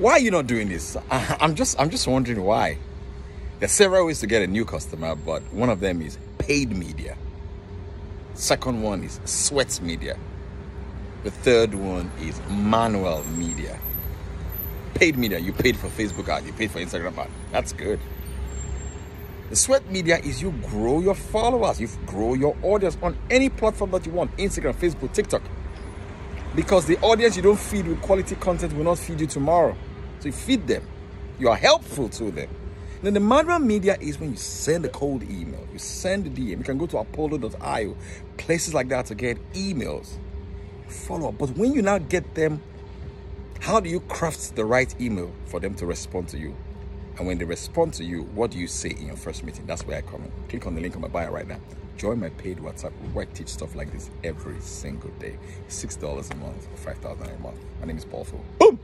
Why are you not doing this? I'm just I'm just wondering why. There's several ways to get a new customer, but one of them is paid media. Second one is sweat media. The third one is manual media. Paid media, you paid for Facebook ad, you paid for Instagram ad. That's good. The sweat media is you grow your followers, you grow your audience on any platform that you want Instagram, Facebook, TikTok. Because the audience you don't feed with quality content will not feed you tomorrow. So you feed them, you are helpful to them. Then the manual media is when you send a cold email, you send a DM. You can go to apollo.io, places like that to get emails. Follow up. But when you now get them, how do you craft the right email for them to respond to you? And when they respond to you, what do you say in your first meeting? That's where I come in. Click on the link on my bio right now. Join my paid WhatsApp where I teach stuff like this every single day. $6 a month, or 5,000 a month. My name is Paul Foh. Boom!